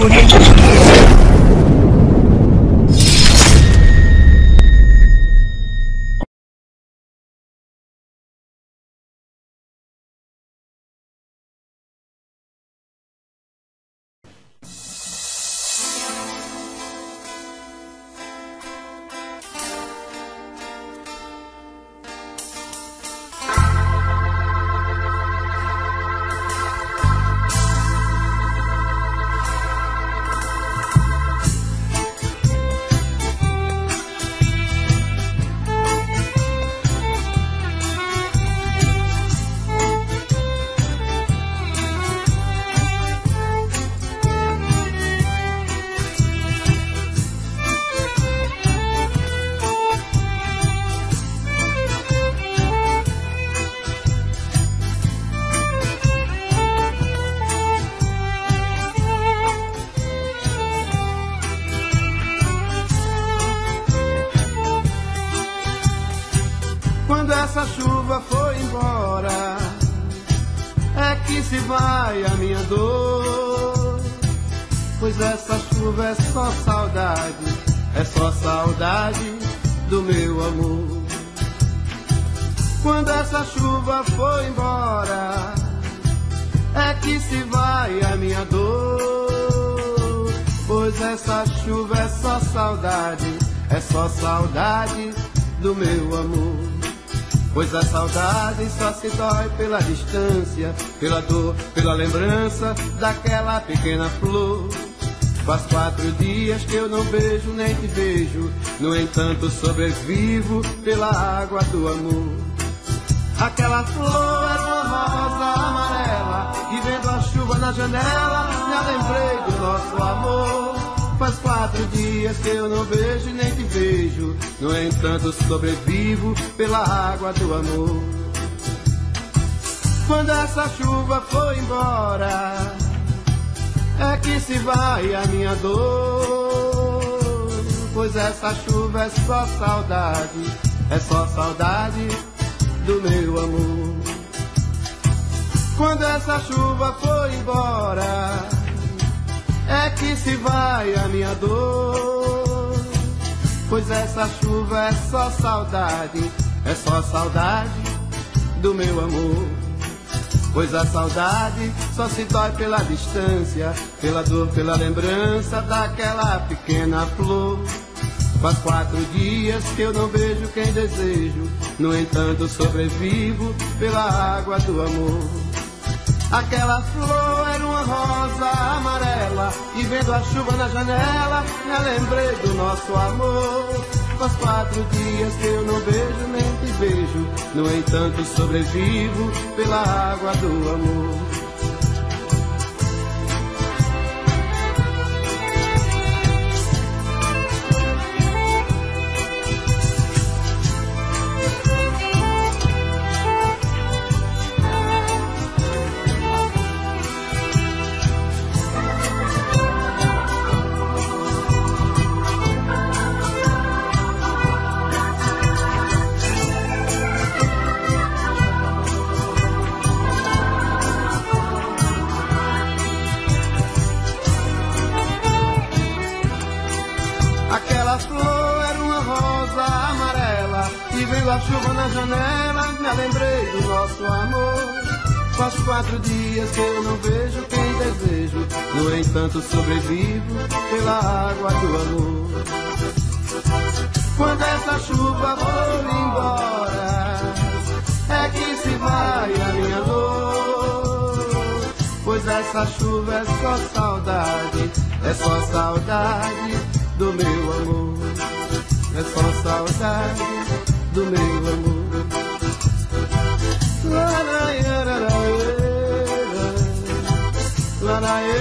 보내주세요. Foi embora, é que se vai a minha dor. Pois essa chuva é só saudade, é só saudade do meu amor. Quando essa chuva foi embora, é que se vai a minha dor. Pois essa chuva é só saudade, é só saudade do meu amor. Pois a saudade só se dói pela distância, pela dor, pela lembrança daquela pequena flor. Faz quatro dias que eu não vejo nem te vejo, no entanto sobrevivo pela água do amor. Aquela flor era uma rosa amarela, e vendo a chuva na janela, me lembrei do nosso amor. Faz quatro dias que eu não vejo nem te vejo. No entanto, sobrevivo pela água do amor. Quando essa chuva foi embora, é que se vai a minha dor. Pois essa chuva é só saudade, é só saudade do meu amor. Quando essa chuva foi embora, é que se vai a minha dor. Pois essa chuva é só saudade, é só saudade do meu amor. Pois a saudade só se dói pela distância, pela dor, pela lembrança daquela pequena flor. Faz quatro dias que eu não vejo quem desejo, no entanto sobrevivo pela água do amor. Aquela flor era uma rosa amarela E vendo a chuva na janela Me lembrei do nosso amor Faz quatro dias que eu não vejo nem No entanto sobrevivo pela água do amor Aquela flor era uma rosa amarela E vendo a chuva na janela Me lembrei do nosso amor. Faz quatro dias que eu não vejo quem desejo No entanto sobrevivo pela água do amor. Quando essa chuva for embora É que se vai a minha dor. Pois essa chuva é só saudade É só saudade do meu amor. É só saudade do meu amor. Que